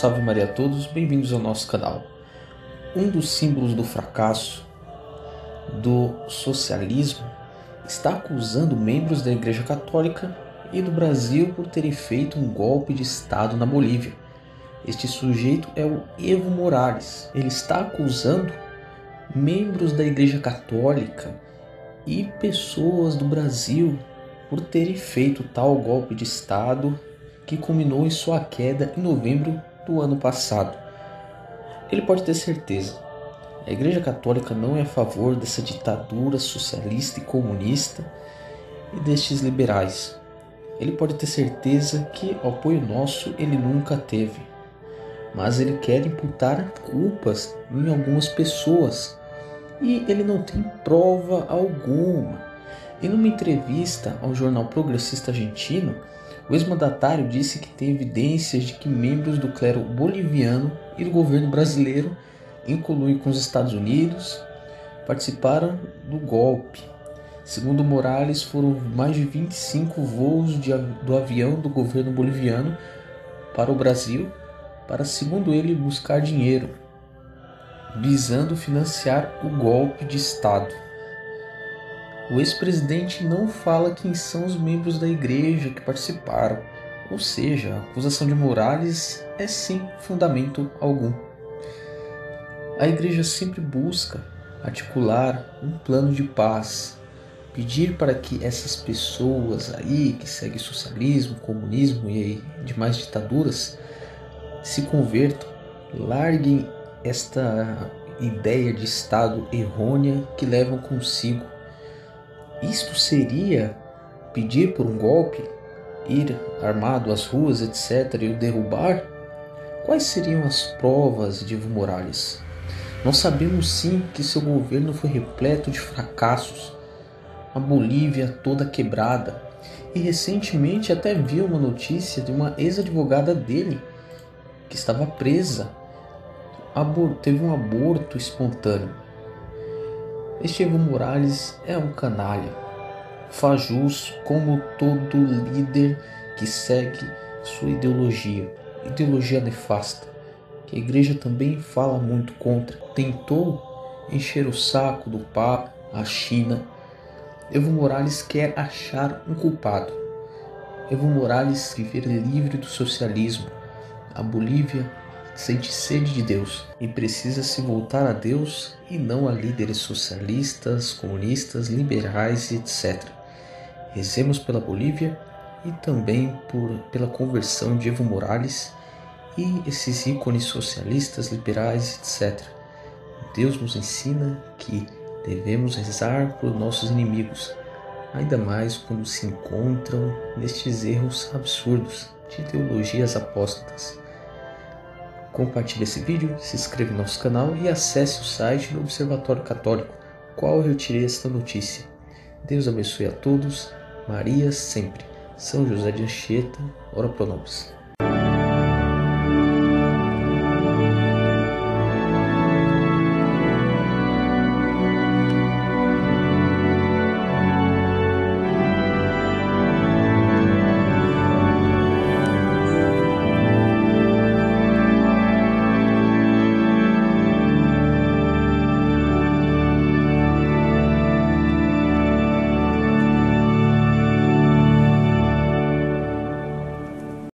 Salve Maria a todos, bem-vindos ao nosso canal. Um dos símbolos do fracasso do socialismo está acusando membros da Igreja Católica e do Brasil por terem feito um golpe de Estado na Bolívia. Este sujeito é o Evo Morales. Ele está acusando membros da Igreja Católica e pessoas do Brasil por terem feito tal golpe de Estado que culminou em sua queda em novembro do ano passado. Ele pode ter certeza, a Igreja Católica não é a favor dessa ditadura socialista e comunista e destes liberais. Ele pode ter certeza que apoio nosso ele nunca teve, mas ele quer imputar culpas em algumas pessoas e ele não tem prova alguma. Em uma entrevista ao jornal progressista argentino, o ex-mandatário disse que tem evidências de que membros do clero boliviano e do governo brasileiro, incluindo com os Estados Unidos, participaram do golpe. Segundo Morales, foram mais de 25 voos de, do avião do governo boliviano para o Brasil para, segundo ele, buscar dinheiro, visando financiar o golpe de Estado. O ex-presidente não fala quem são os membros da igreja que participaram, ou seja, a acusação de Morales é sem fundamento algum. A igreja sempre busca articular um plano de paz, pedir para que essas pessoas aí que seguem socialismo, comunismo e demais ditaduras se convertam, larguem esta ideia de Estado errônea que levam consigo isto seria pedir por um golpe, ir armado às ruas, etc., e o derrubar? Quais seriam as provas de Evo Morales? Nós sabemos sim que seu governo foi repleto de fracassos, a Bolívia toda quebrada, e recentemente até vi uma notícia de uma ex-advogada dele que estava presa, teve um aborto espontâneo. Evo Morales é um canalha, faz jus como todo líder que segue sua ideologia, ideologia nefasta, que a igreja também fala muito contra. Tentou encher o saco do Papa, a China. Evo Morales quer achar um culpado. Evo Morales viver livre do socialismo. A Bolívia sente sede de Deus e precisa se voltar a Deus e não a líderes socialistas, comunistas, liberais, etc. Rezemos pela Bolívia e também por, pela conversão de Evo Morales e esses ícones socialistas, liberais, etc. Deus nos ensina que devemos rezar por nossos inimigos, ainda mais quando se encontram nestes erros absurdos de ideologias apóstatas. Compartilhe esse vídeo, se inscreva no nosso canal e acesse o site do Observatório Católico, qual eu tirei esta notícia. Deus abençoe a todos, Maria sempre. São José de Anchieta, ora pro nobis.